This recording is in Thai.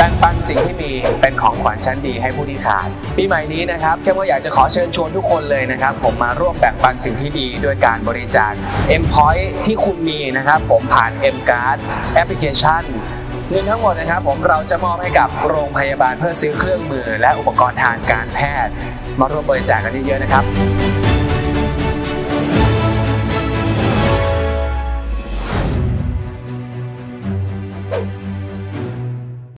แบ่งปันสิ่งที่มีเป็นของขวัญชั้นดีให้ผู้ที่ขาดปีใหม่นี้นะครับแค่ว่าอยากจะขอเชิญชวนทุกคนเลยนะครับ ผมมาร่วมแบ่งปันสิ่งที่ดีด้วยการบริจาค M Point ที่คุณมีนะครับผมผ่าน M Card แอปพลิเคชันเงินทั้งหมดนะครับผมเราจะมอบให้กับโรงพยาบาลเพื่อซื้อเครื่องมือ และอุปกรณ์ทางการแพทย์ มาร่วมบริจาคกันเยอะๆนะครับ